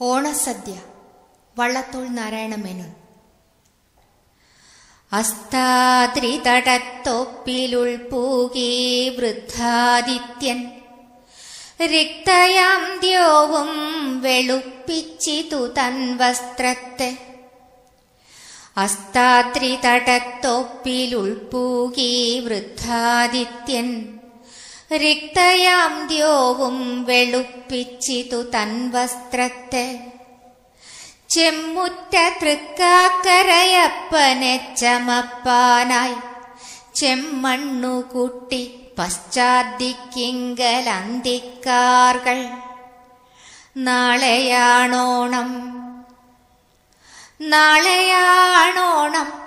ഓണസദ്യ വള്ളത്തോൾ നാരായണ മേനോൻ. അസ്താദ്രിതടത്തൊപ്പിലുൾപൂകി വൃദ്ധാദിത്യൻ രക്തയാം ദ്യോവും വെളുപ്പിച്ചിതു തൻ വസ്ത്രത്തെ. അസ്താദ്രിതടത്തൊപ്പിലുൾപൂകി വൃദ്ധാദിത്യൻ റിക്തയാം ദ്യോവും വെളുപ്പിച്ചിതു തൻ വസ്ത്രത്തെ ചെമ്മുറ്റ തൃക്കാക്കരയപ്പനെ ചമപ്പാനായി. ചെമ്മണ്ണുകൂട്ടി പശ്ചാത്തിക്കിങ്കലന്തിക്കാർകൾ നാളെയാണോണം? നാളെയാണോണം?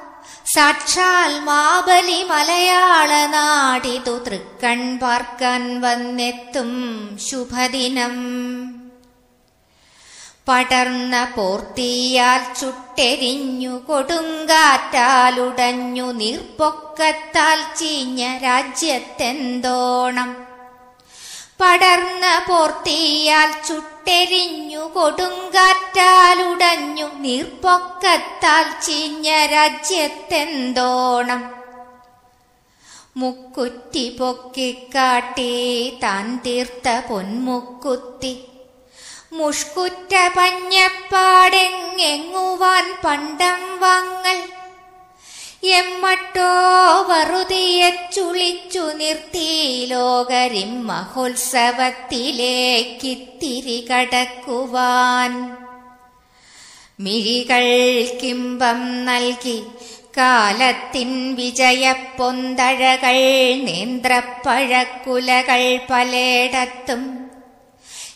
സാക്ഷാൽ മാബലി മലയാള നാടിതു തൃക്കൺ പാർക്കാൻ വന്നെത്തും ശുഭദിനം. പടർന്ന പോർത്തിയാൽ ചുട്ടെരിഞ്ഞു കൊടുങ്കാറ്റാലുടഞ്ഞു നീർപ്പൊക്കത്താൽ ചീഞ്ഞ രാജ്യത്തെന്തോണം. പടർന്ന പോർത്തിയാൽ ചുട്ടെരിഞ്ഞു കൊടുങ്കാറ്റാലുടഞ്ഞു നീർപ്പൊക്കത്താൽ ചീഞ്ഞ രാജ്യത്തെന്തോണം. മുക്കുറ്റി പൊക്കിക്കാട്ടി താൻ തീർത്ത പൊന്മുക്കുത്തി മുഷ്കുറ്റ പഞ്ഞപ്പാടെങ്ങെങ്ങുവാൻ പണ്ടം വങ്ങൽ. എമ്മട്ടോ വറുതിയെ ചുളിച്ചു നിർത്തി ലോകരിം മഹോത്സവത്തിലേക്കിത്തിരി കടക്കുവാൻ. മിഴികൾക്കിമ്പം നൽകി കാലത്തിൻ വിജയപ്പൊന്തഴകൾ നേന്ത്രപ്പഴക്കുലകൾ പലയിടത്തും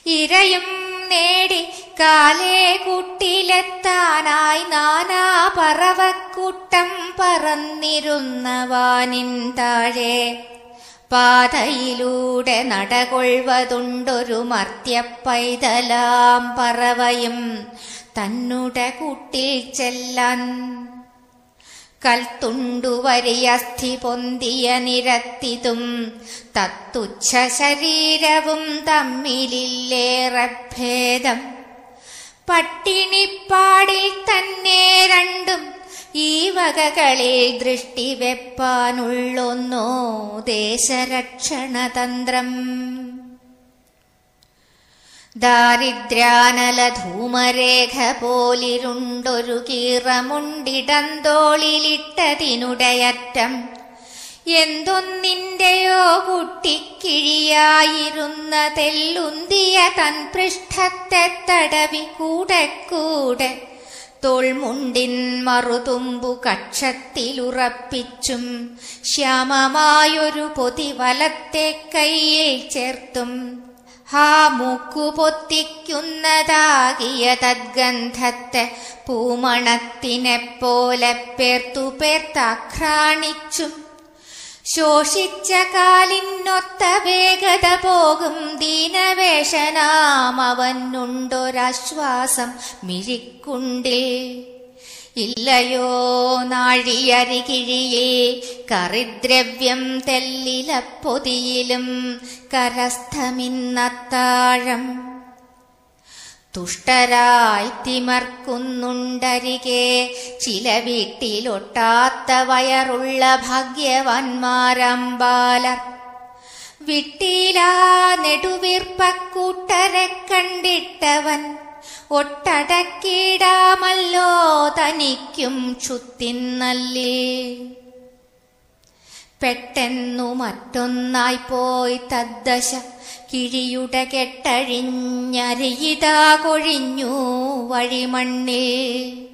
ഇരയും നേടി കാലേ കൂട്ടിലെത്താനായി നാനാ പറവക്കൂട്ടം പറന്നിരുന്നവാനിൻ താഴെ. പാതയിലൂടെ നടകൊള്ളുവതുണ്ടൊരു മർത്യപ്പൈതലാം പറവയും തന്നുടെ കൂട്ടിൽ ചെല്ലാൻ. കൽത്തുണ്ടുവരിയസ്ഥി പൊന്തിയ നിരത്തിതും തത്തുച്ഛ ശരീരവും തമ്മിലില്ലേറെ ഭേദം. പട്ടിണിപ്പാടിൽ തന്നെ രണ്ടും ഈ വകകളിൽ ദൃഷ്ടി വെപ്പാനുള്ളൊന്നോ ദേശരക്ഷണതന്ത്രം. ദാരിദ്ര്യാനല ധൂമരേഖ പോലിരുണ്ടൊരു കീറമുണ്ടിടന്തോളിലിട്ടതിനുടയറ്റം. എന്തൊന്നിന്റെയോ കുട്ടിക്കിഴിയായിരുന്ന തെല്ലുന്തിയ തൻ പൃഷ്ഠത്തെ തടവി കൂടെ കൂടെ തോൾമുണ്ടിൻ മറുതുമ്പു കക്ഷത്തിലുറപ്പിച്ചും ശ്യാമമായൊരു പൊതിവലത്തെ കയ്യിൽ ചേർത്തും. ഹാ മുക്കു പൊത്തിക്കുന്നതാകിയ തദ്ഗന്ധത്തെ പൂമണത്തിനെ പോലെ പേർത്തു പേർത്താക്രാണിച്ചു ശോഷിച്ച കാലിനൊത്ത വേഗത പോകും ദീനവേഷനാം അവനുണ്ടൊരാശ്വാസം ഇല്ലയോ നാഴിയരികിഴിയേ? കറിദ്രവ്യം തെല്ലിലപ്പൊതിയിലും കരസ്ഥമിന്നത്താഴം. തുഷ്ടരായി തിമർക്കുന്നുണ്ടരികെ ചില വീട്ടിലൊട്ടാത്ത വയറുള്ള ഭാഗ്യവാന്മാരമ്പാലർ. വിട്ടിലാ നെടുവീർപ്പക്കൂട്ടരെ കണ്ടിട്ടവൻ. ഒട്ടടക്കിടാമല്ലോ തനിക്കും ക്ഷുത്തിന്നല്ലേ പെട്ടെന്നു മറ്റൊന്നായി പോയി തദ്ദശ കിഴിയുടെ കെട്ടഴിഞ്ഞരിയിതാ കൊഴിഞ്ഞു വഴിമണ്ണിൽ.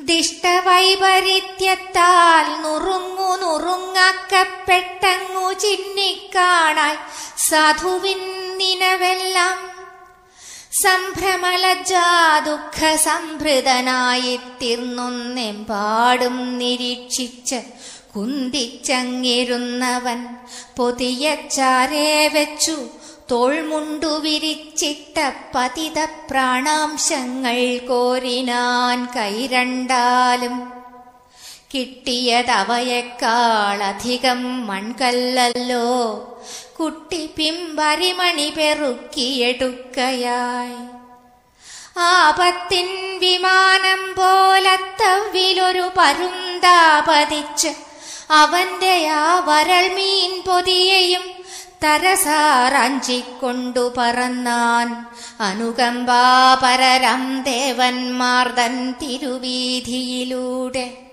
ദിഷ്ടവൈപരിത്യത്താൽ നുറുങ്ങു നുറുങ്ങാക്കപ്പെട്ടങ്ങു ചിന്നിക്കാണായി. സാധുവിൻ നിനവെല്ലാം സംഭ്രമലജാ ദുഃഖ സംഭൃതനായി തീർന്നൊന്നെമ്പാടും നിരീക്ഷിച്ച് കുന്തിച്ചങ്ങിരുന്നവൻ പൊതിയച്ചാരേ വെച്ചു തോൾമുണ്ടു വിരിച്ചിട്ട പതിത പ്രാണാംശങ്ങൾ കോരിനാൻ കൈരണ്ടാലും കിട്ടിയതവയേക്കാളധികം മൺകല്ലല്ലോ. കുട്ടി പിമ്പരിമണി പെറുക്കിയെടുക്കയായി. ആപത്തിൻ വിമാനം പോലത്തവിലൊരു പരുന്താ പതിച്ച് അവന്റെ ആ വരൾ മീൻ പൊതിയെയും തരസാറഞ്ചിക്കൊണ്ടു പറന്നാൻ അനുകമ്പാപരരം ദേവന്മാർ തൻ തിരുവീതിയിലൂടെ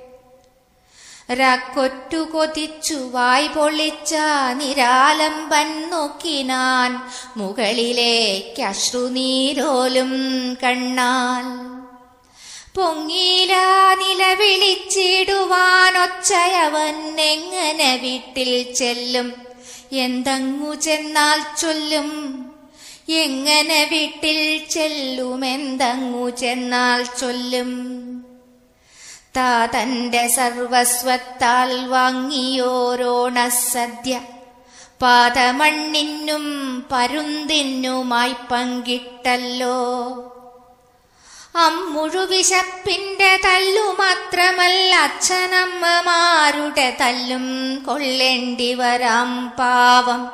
രക്കൊറ്റു കൊതിച്ചു വായ് പൊള്ളിച്ച നിരാലംബൻ നോക്കിനാൻ മുകളിലേക്ക് അശ്രുനീരോലും കണ്ണാൽ. പൊങ്ങീല നിലവിളിച്ചിടുവാനൊച്ചയവൻ എങ്ങനെ വീട്ടിൽ ചെല്ലും? എന്തങ്ങു ചെന്നാൽ ചൊല്ലും? എങ്ങനെ വീട്ടിൽ ചെല്ലുമെന്തങ്ങു ചെന്നാൽ ചൊല്ലും? താതന്റെ സർവസ്വത്താൽ വാങ്ങിയോരോണസദ്യ. പാതമണ്ണിനും പരുന്തിനുമായി പങ്കിട്ടല്ലോ. അമ്മുഴുവിശപ്പിന്റെ തല്ലു മാത്രമല്ല അച്ഛനമ്മമാരുടെ തല്ലും കൊള്ളേണ്ടി വരാം പാവം.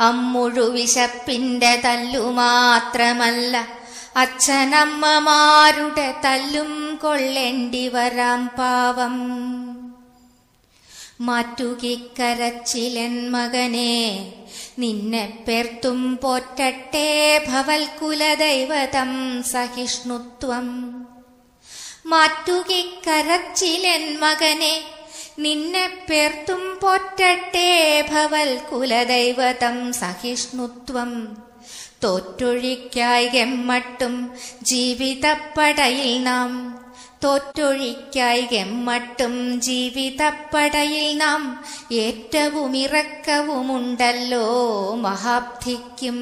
അമ്മുഴുവിശപ്പിന്റെ തല്ലു മാത്രമല്ല അച്ഛനമ്മമാരുടെ തല്ലും കൊള്ളേണ്ടി വരാം പാവം. മാറ്റുകിക്കരച്ചിലൻ മകനെ നിന്നെ പേർത്തും പോറ്റട്ടെ ഭവൽകുലദൈവതം സഹിഷ്ണുത്വം. മാറ്റുകിക്കരച്ചിലൻ മകനെ നിന്നെ പേർത്തും പോറ്റട്ടെ ഭവൽകുലദൈവതം സഹിഷ്ണുത്വം. തോറ്റൊഴിക്കായി എമ്മട്ടും ജീവിതപ്പടയിൽ നാം. തോറ്റൊഴിക്കായി എമ്മട്ടും ജീവിതപ്പടയിൽ നാം. ഏറ്റവും ഇറക്കവുമുണ്ടല്ലോ മഹാബ്ധിക്കും.